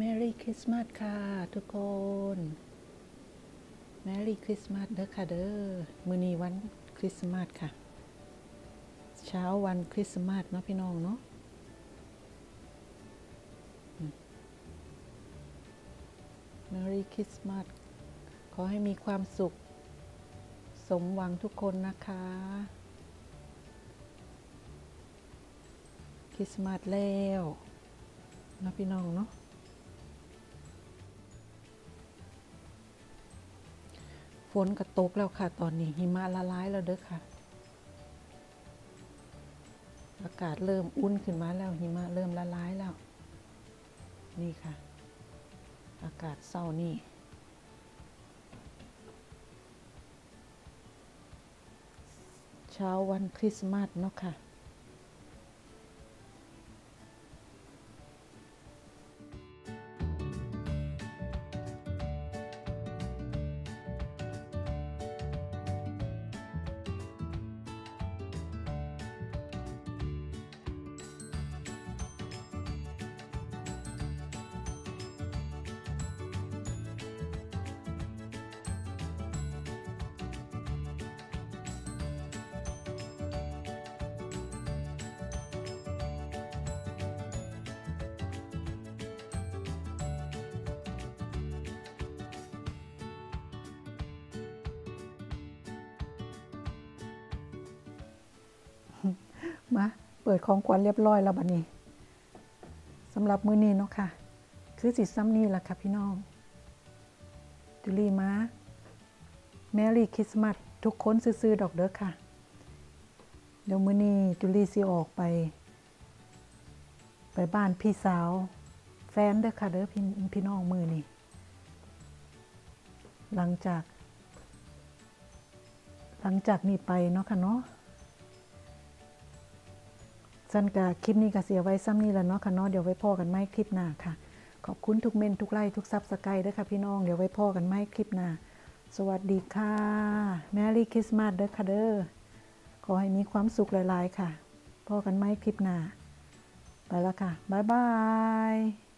Merry Christmas ค่ะทุกคน Merry Christmas เด้อค่ะเด้อมื้อนี้วันคริสต์มาสค่ะ เช้าวันคริสต์มาสเนาะพี่น้องเนาะม Merry Christmas ขอให้มีความสุข สมหวังทุกคนนะคะ คริสต์มาสแล้วนะพี่น้องเนาะ ฝนกระตกแล้วค่ะ ตอนนี้หิมะละลายแล้วเด้อค่ะ อากาศเริ่มอุ่นขึ้นมาแล้วหิมะเริ่มละลายแล้ว นี่ค่ะ อากาศเศร้านี่เช้าวันคริสต์มาสเนาะค่ะ มาเปิดของขวัญเรียบร้อยแล้วบัดนี้สำหรับมื้อนี้เนาะค่ะ คือสิซ้ำนี่ล่ะค่ะพี่น้องจุลีมาแมรี่คริสต์มาสทุกคนซื้อๆดอกเด้อค่ะ เดี๋ยวมื้อนี้จุลีสิออกไป ไปบ้านพี่สาว แฟนเด้อค่ะเด้อพี่พี่น้องมือนี่หลังจาก หลังจากนี้ไปเนาะค่ะเนาะ สั้นกะคลิปนี้ก็เสียไว้ซ้ำนี่แหละเนาะค่ะเนาะเดี๋ยวไว้พ่อกันไม่คลิปหน้าค่ะ ขอบคุณทุก comment ทุกไลค์ทุก subscribe ด้วยค่ะพี่น้องเดี๋ยวไว้พ่อกันไม่คลิปหน้า สวัสดีค่ะ Merry Christmas เด้อค่ะเด้อขอให้มีความสุขหลาย ๆ ค่ะ พ่อกันไม่คลิปหน้า ไปแล้วค่ะ bye bye